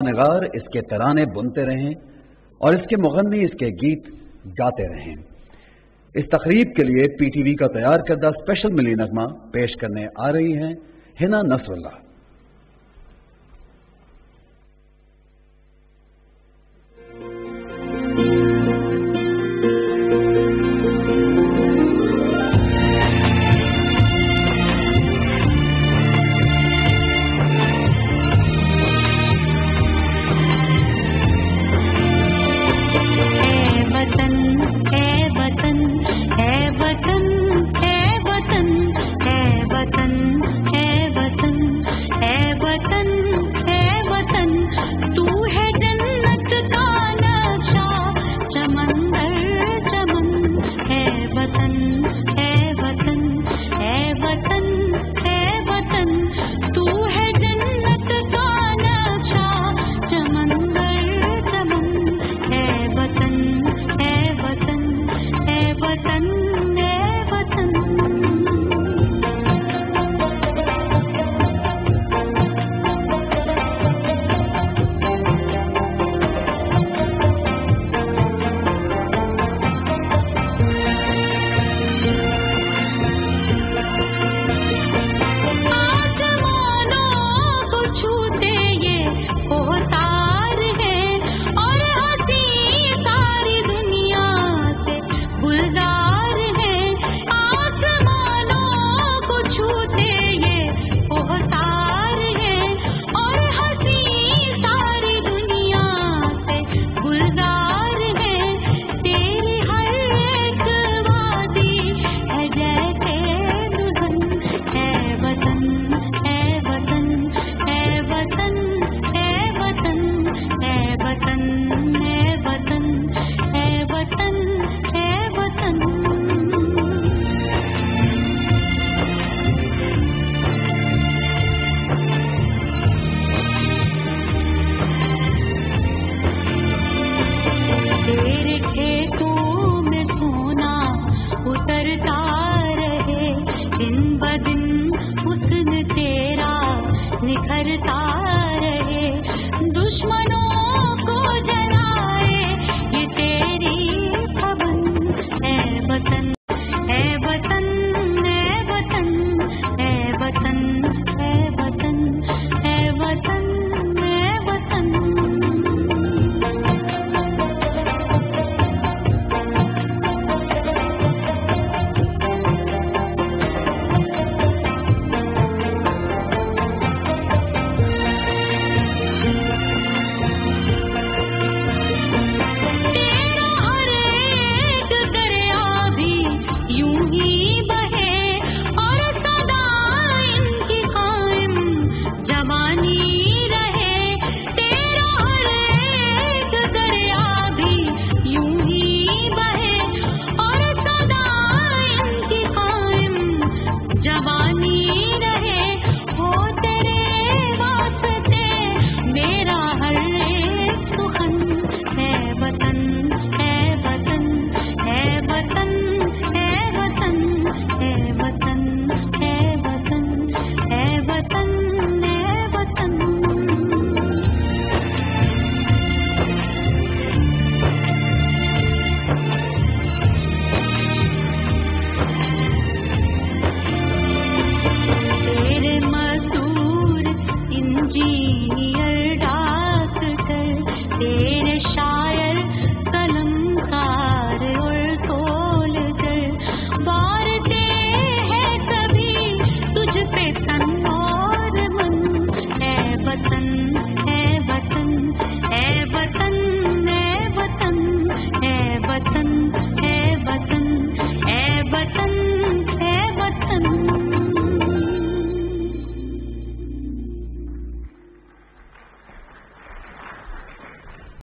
नगार इसके तराने बुनते रहें और इसके मुगनी इसके गीत गाते रहें। इस तकरीब के लिए पीटीवी का तैयार करदा स्पेशल मिली नगमा पेश करने आ रही हैं हिना नसरुल्लाह। भरता